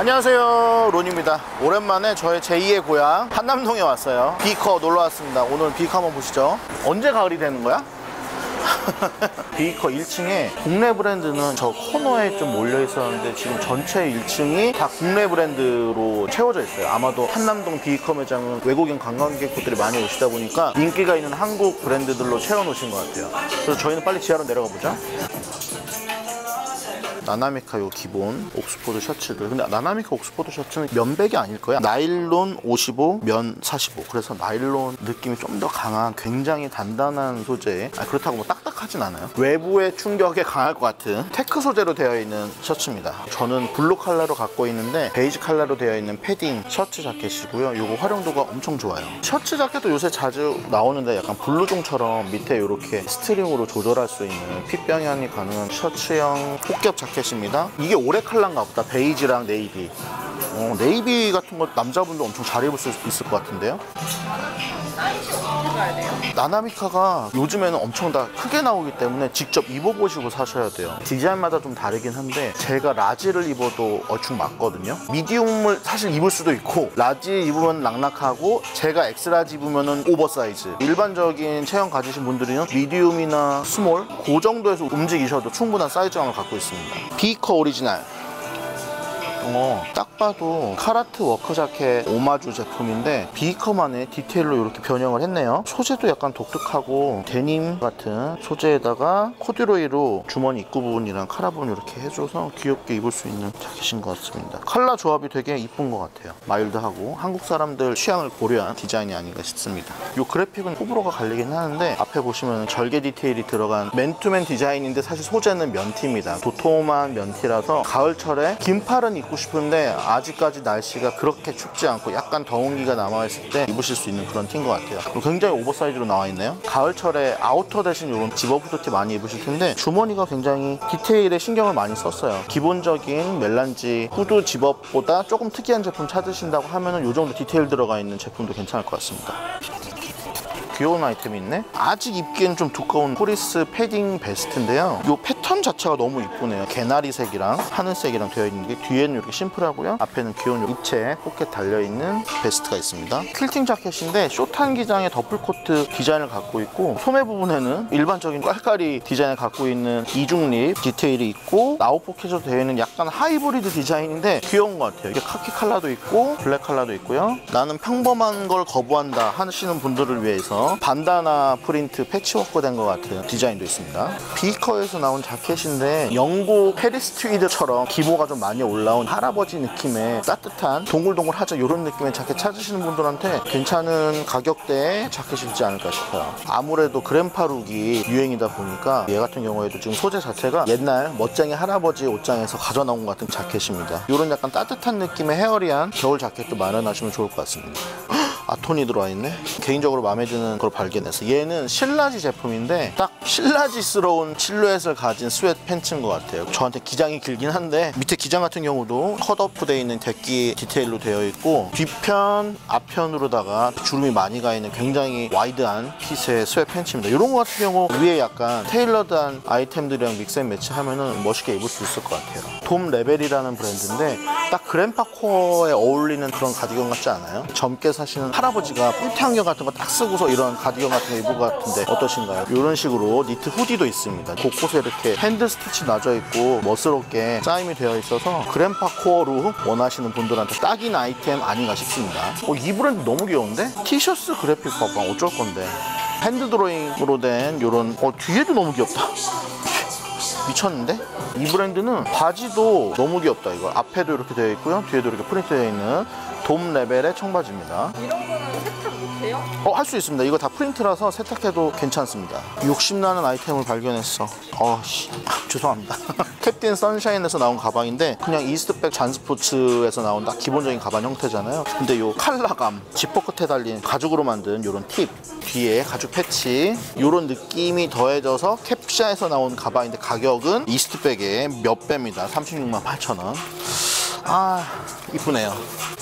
안녕하세요 론입니다 오랜만에 저의 제2의 고향 한남동에 왔어요 비커 놀러 왔습니다 오늘 비커 한번 보시죠 언제 가을이 되는 거야? 비커 1층에 국내 브랜드는 저 코너에 좀 몰려 있었는데 지금 전체 1층이 다 국내 브랜드로 채워져 있어요. 아마도 한남동 비커 매장은 외국인 관광객분들이 많이 오시다 보니까 인기가 있는 한국 브랜드들로 채워 놓으신 것 같아요. 그래서 저희는 빨리 지하로 내려가 보자. 나나미카 요 기본 옥스포드 셔츠들. 근데 나나미카 옥스포드 셔츠는 면 백이 아닐 거야. 나일론 55, 면 45 그래서 나일론 느낌이 좀 더 강한 굉장히 단단한 소재. 아, 그렇다고 뭐 딱딱 하진 않아요 외부의 충격에 강할 것 같은 tech 소재로 되어 있는 셔츠입니다 저는 블루 컬러로 갖고 있는데 베이지 컬러로 되어 있는 패딩 셔츠 자켓이고요 요거 활용도가 엄청 좋아요 셔츠 자켓도 요새 자주 나오는데 약간 블루종처럼 밑에 이렇게 string으로 조절할 수 있는 fit 변형이 가능한 셔츠형 홑겹 자켓입니다. 이게 올해 컬러인가 보다. 베이지랑 네이비. 어, 네이비 같은 거 남자분도 엄청 잘 입을 수 있을 것 같은데요? 나나미카가 요즘에는 엄청 다 크게 나오기 때문에 직접 입어보시고 사셔야 돼요. 디자인마다 좀 다르긴 한데 제가 large를 입어도 얼추 맞거든요. medium을 사실 입을 수도 있고 large 입으면 낙낙하고 제가 X-large 입으면 오버사이즈. 일반적인 체형 가지신 분들은 medium이나 small 그 정도에서 움직이셔도 충분한 사이즈감을 갖고 있습니다. 비커 오리지널 어, 딱 봐도 칼하트 work 자켓 오마주 제품인데 비커만의 디테일로 이렇게 변형을 했네요. 소재도 약간 독특하고 데님 같은 소재에다가 코듀로이로 주머니 입구 부분이랑 카라 부분 이렇게 해줘서 귀엽게 입을 수 있는 자켓인 것 같습니다. 컬러 조합이 되게 이쁜 것 같아요. 마일드하고 한국 사람들 취향을 고려한 디자인이 아닌가 싶습니다. 이 그래픽은 호불호가 갈리긴 하는데 앞에 보시면 절개 디테일이 들어간 맨투맨 디자인인데 사실 소재는 면티입니다. 도톰한 면티라서 가을철에 긴 팔은 입고 싶은데 아직까지 날씨가 그렇게 춥지 않고 약간 더운 기가 남아있을 때 입으실 수 있는 그런 티인 것 같아요. 그리고 굉장히 oversize로 나와 있네요. 가을철에 아우터 대신 이런 후드티 많이 입으실 텐데 주머니가 굉장히 디테일에 신경을 많이 썼어요. 기본적인 멜란지 후드 zip-up보다 조금 특이한 제품 찾으신다고 하면 은 이 정도 디테일 들어가 있는 제품도 괜찮을 것 같습니다. 귀여운 아이템이 있네? 아직 입기엔 좀 두꺼운 플리스 패딩 베스트인데요. 이 패턴 자체가 너무 이쁘네요. 개나리색이랑 하늘색이랑 되어 있는 게 뒤에는 이렇게 심플하고요. 앞에는 귀여운 입체 포켓 달려있는 베스트가 있습니다. 퀼팅 자켓인데 short한 기장의 더플코트 디자인을 갖고 있고 소매 부분에는 일반적인 깔깔이 디자인을 갖고 있는 이중 rib 디테일이 있고 out pocket으로 되어 있는 약간 하이브리드 디자인인데 귀여운 것 같아요. 이게 카키 컬러도 있고 블랙 컬러도 있고요. 나는 평범한 걸 거부한다 하시는 분들을 위해서 bandana 프린트 패치워크 된 것 같은 디자인도 있습니다. 비이커에서 나온 자켓인데 영국 해리스 트위드처럼 기모가 좀 많이 올라온 할아버지 느낌의 따뜻한 동글동글하죠 이런 느낌의 자켓 찾으시는 분들한테 괜찮은 가격대의 자켓이지 않을까 싶어요. 아무래도 grandpa룩이 유행이다 보니까 얘 같은 경우에도 지금 소재 자체가 옛날 멋쟁이 할아버지 옷장에서 가져 나온 것 같은 자켓입니다. 이런 약간 따뜻한 느낌의 hairy한 겨울 자켓도 마련하시면 좋을 것 같습니다. 아톤이 들어와 있네. 개인적으로 마음에 드는 걸 발견해서 얘는 실라지 제품인데 딱 실라지스러운 실루엣을 가진 sweat 팬츠인 것 같아요. 저한테 기장이 길긴 한데 밑에 기장 같은 경우도 cut-off 되어 있는 데끼 디테일로 되어 있고 뒤편 앞편으로다가 주름이 많이 가 있는 굉장히 wide한 fit의 sweat 팬츠입니다. 이런 거 같은 경우 위에 약간 tailored한 아이템들이랑 mix and match하면 은 멋있게 입을 수 있을 것 같아요. 돔 레벨이라는 브랜드인데 딱 grandpa core에 어울리는 그런 가디건 같지 않아요? 젊게 사시는 할아버지가 뿔테 안경 같은 거 딱 쓰고서 이런 가디건 같은 거 입을 것 같은데 어떠신가요? 이런 식으로 니트 hoodie도 있습니다. 곳곳에 이렇게 hand stitch 나져 있고 멋스럽게 짜임이 되어 있어서 grandpa core로 원하시는 분들한테 딱인 아이템 아닌가 싶습니다. 어, 이 브랜드 너무 귀여운데? 티셔츠 그래픽 봐봐 어쩔 건데 hand drawing으로 된 이런 어 뒤에도 너무 귀엽다. 미쳤는데? 이 브랜드는 바지도 너무 귀엽다 이거. 앞에도 이렇게 되어 있고요. 뒤에도 이렇게 프린트 되어 있는 돔 레벨의 청바지입니다. 이런 거는 세탁 못해요? 어, 할 수 있습니다. 이거 다 프린트라서 세탁해도 괜찮습니다. 욕심나는 아이템을 발견했어. 어, 씨. 아, 죄송합니다. 캡틴 선샤인에서 나온 가방인데 그냥 이스트백 잔스포츠에서 나온 딱 기본적인 가방 형태잖아요. 근데 요 칼라감, 지퍼 끝에 달린 가죽으로 만든 요런 팁, 뒤에 가죽 패치 요런 느낌이 더해져서 캡샤에서 나온 가방인데 가격은 이스트백의 몇 배입니다. 36만 8천 원. 아 이쁘네요.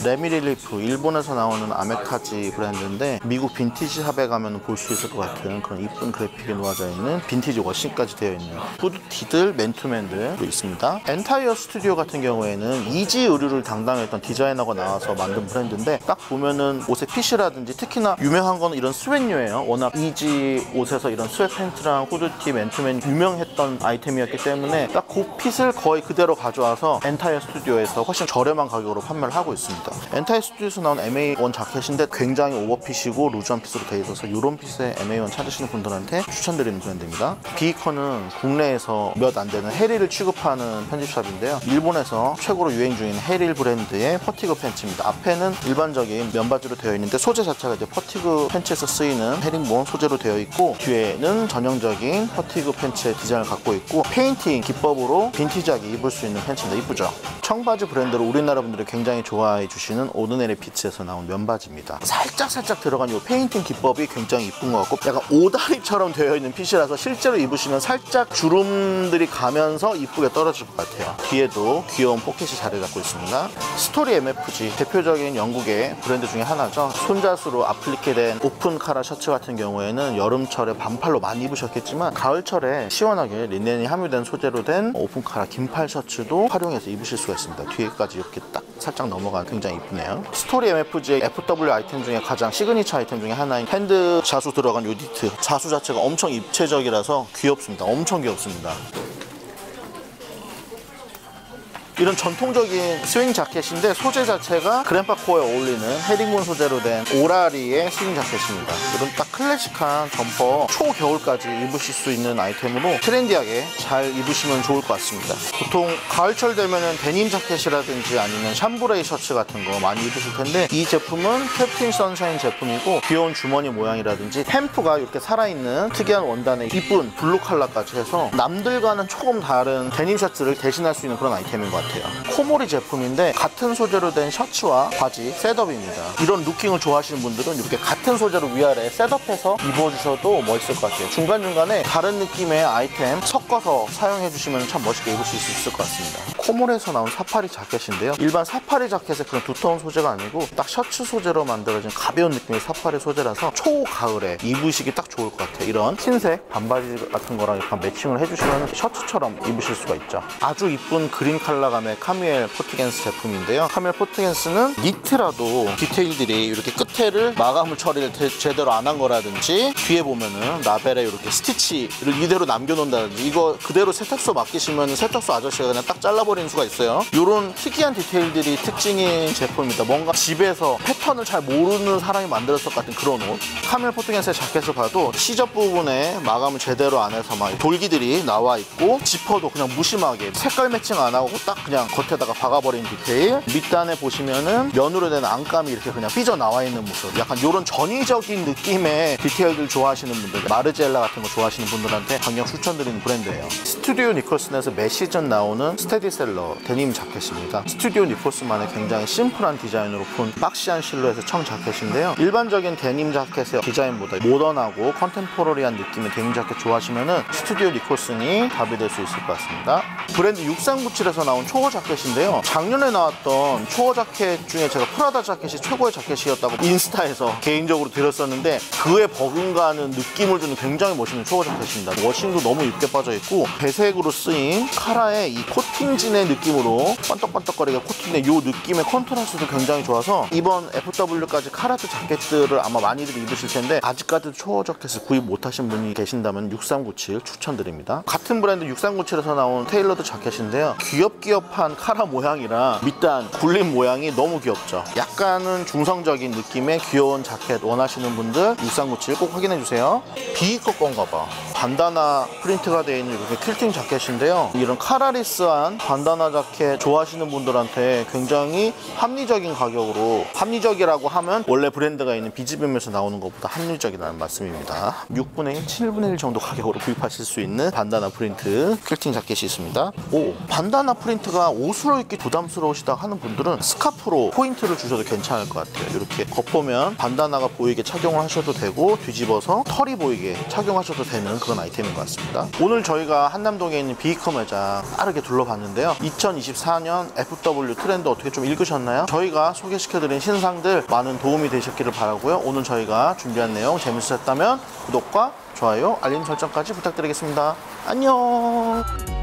레미릴리프 일본에서 나오는 아메카지 브랜드인데 미국 빈티지 샵에 가면 볼 수 있을 것 같은 그런 이쁜 그래픽이 놓아져 있는 빈티지 washing까지 되어 있는 후드티들, 맨투맨들도 있습니다. 엔타이어 스튜디오 같은 경우에는 이지 의류를 담당했던 디자이너가 나와서 만든 브랜드인데 딱 보면은 옷의 fit이라든지 특히나 유명한 거는 이런 sweat류예요. 워낙 이지 옷에서 이런 sweat 팬츠랑 후드티, 맨투맨 유명했던 아이템이었기 때문에 딱 그 fit을 거의 그대로 가져와서 엔타이어 스튜디오에서 훨씬 저렴한 가격으로 판매를 하고 있습니다. 엔타이어 스튜디오에서 나온 MA1 자켓인데 굉장히 오버핏이고 루즈한 핏으로 되어 있어서 이런 fit의 MA1 찾으시는 분들한테 추천드리는 브랜드입니다. 비이커는 국내에서 몇 안 되는 해릴을 취급하는 편집샵인데요. 일본에서 최고로 유행 중인 해릴 브랜드의 fatigue 팬츠입니다. 앞에는 일반적인 면바지로 되어 있는데 소재 자체가 이제 fatigue 팬츠에서 쓰이는 헤링본 소재로 되어 있고 뒤에는 전형적인 fatigue 팬츠의 디자인을 갖고 있고 페인팅 기법으로 빈티지하게 입을 수 있는 팬츠입니다. 이쁘죠? 청바지 브랜드로 우리나라 분들이 굉장히 좋아해 주시는 오디너리 핏츠에서 나온 면바지입니다. 살짝 살짝 들어간 이 페인팅 기법이 굉장히 이쁜 것 같고 약간 오다리처럼 되어 있는 fit이라서 실제로 입으시면 살짝 주름들이 가면서 이쁘게 떨어질 것 같아요. 뒤에도 귀여운 포켓이 자리 잡고 있습니다. 스토리 MFG 대표적인 영국의 브랜드 중에 하나죠. 손자수로 아플리케된 오픈 카라 셔츠 같은 경우에는 여름철에 반팔로 많이 입으셨겠지만 가을철에 시원하게 린넨이 함유된 소재로 된 오픈 카라 긴팔 셔츠도 활용해서 입으실 수가 있습니다. 뒤에까지 이렇게 딱 살짝 넘어가 굉장히 이쁘네요. 스토리 MFG의 FW 아이템 중에 가장 시그니처 아이템 중에 하나인 hand 자수 들어간 요 니트. 자수 자체가 엄청 입체적이라서 귀엽습니다. 엄청 귀엽습니다. 이런 전통적인 스윙 자켓인데 소재 자체가 grandpa core에 어울리는 헤링본 소재로 된 오라리의 스윙 자켓입니다. 이런 딱 클래식한 점퍼 초겨울까지 입으실 수 있는 아이템으로 trendy하게 잘 입으시면 좋을 것 같습니다. 보통 가을철 되면은 데님 자켓이라든지 아니면 chambray 셔츠 같은 거 많이 입으실 텐데 이 제품은 캡틴 선샤인 제품이고 귀여운 주머니 모양이라든지 hemp가 이렇게 살아있는 특이한 원단의 이쁜 블루 컬러까지 해서 남들과는 조금 다른 데님 셔츠를 대신할 수 있는 그런 아이템인 것 같아요. 코모리 제품인데 같은 소재로 된 셔츠와 바지 setup입니다. 이런 looking을 좋아하시는 분들은 이렇게 같은 소재로 위아래 setup해서 입어주셔도 멋있을 것 같아요. 중간중간에 다른 느낌의 아이템 섞어서 사용해주시면 참 멋있게 입을 수 있을 것 같습니다. 코모리에서 나온 사파리 자켓인데요. 일반 사파리 자켓의 그런 두터운 소재가 아니고 딱 셔츠 소재로 만들어진 가벼운 느낌의 사파리 소재라서 초가을에 입으시기 딱 좋을 것 같아요. 이런 흰색 반바지 같은 거랑 약간 matching을 해주시면 셔츠처럼 입으실 수가 있죠. 아주 이쁜 그린 컬러 감의 카미엘 포트겐스 제품인데요. 카미엘 포트겐스는 니트라도 디테일들이 이렇게 끝에를 마감을 처리를 대- 제대로 안 한 거라든지 뒤에 보면은 라벨에 이렇게 스티치를 이대로 남겨놓는다든지 이거 그대로 세탁소 맡기시면 세탁소 아저씨가 그냥 딱 잘라버리는 수가 있어요. 이런 특이한 디테일들이 특징인 제품입니다. 뭔가 집에서 패턴을 잘 모르는 사람이 만들었을 것 같은 그런 옷. 카미엘 포트겐스의 자켓을 봐도 시접 부분에 마감을 제대로 안 해서 막 돌기들이 나와 있고 지퍼도 그냥 무심하게 색깔 매칭 안 하고 딱 그냥 겉에다가 박아버린 디테일. 밑단에 보시면은 면으로 된 안감이 이렇게 그냥 삐져 나와 있는 모습. 약간 이런 전위적인 느낌의 디테일들 좋아하시는 분들, 마르젤라 같은 거 좋아하시는 분들한테 강력 추천드리는 브랜드예요. 스튜디오 니콜슨에서 매 시즌 나오는 스테디셀러 데님 자켓입니다. 스튜디오 니콜슨만의 굉장히 심플한 디자인으로 푼 boxy한 실루엣의 청 자켓인데요. 일반적인 데님 자켓의 디자인보다 모던하고 contemporary한 느낌의 데님 자켓 좋아하시면은 스튜디오 니콜슨이 답이 될 수 있을 것 같습니다. 브랜드 6397에서 나온 초호 자켓인데요. 작년에 나왔던 초호 자켓 중에 제가 프라다 자켓이 최고의 자켓이었다고 인스타에서 개인적으로 들었었는데 그에 버금가는 느낌을 주는 굉장히 멋있는 초호 자켓입니다. 워싱도 너무 이쁘게 빠져 있고 배색으로 쓰인 카라의 이 코팅진의 느낌으로 번떡번떡거리게 코팅된 이 느낌의 contrast도 굉장히 좋아서 이번 FW까지 카라 자켓들을 아마 많이들 입으실 텐데 아직까지 초호 자켓을 구입 못하신 분이 계신다면 6397 추천드립니다. 같은 브랜드 6397에서 나온 tailored 자켓인데요. 귀엽귀엽 한 카라 모양이랑 밑단 굴림 모양이 너무 귀엽죠. 약간은 중성적인 느낌의 귀여운 자켓 원하시는 분들 6397 꼭 확인해 주세요. 비거 건가 봐. 반다나 프린트가 되어 있는 이렇게 퀼팅 자켓인데요. 이런 collarless한 반다나 자켓 좋아하시는 분들한테 굉장히 합리적인 가격으로 합리적이라고 하면 원래 브랜드가 있는 비즈빔에서 나오는 것보다 합리적이라는 말씀입니다. 6분의 1, 7분의 1 정도 가격으로 구입하실 수 있는 반다나 프린트 퀼팅 자켓이 있습니다. 오, 반다나 프린트가 옷으로 입기 부담스러우시다 하는 분들은 스카프로 포인트를 주셔도 괜찮을 것 같아요. 이렇게 겉보면 반다나가 보이게 착용을 하셔도 되고 뒤집어서 털이 보이게 착용하셔도 되는 그런 아이템인 것 같습니다. 오늘 저희가 한남동에 있는 비이커 매장 빠르게 둘러봤는데요. 2024년 FW 트렌드 어떻게 좀 읽으셨나요? 저희가 소개시켜드린 신상들 많은 도움이 되셨기를 바라고요. 오늘 저희가 준비한 내용 재밌으셨다면 구독과 좋아요, 알림 설정까지 부탁드리겠습니다. 안녕!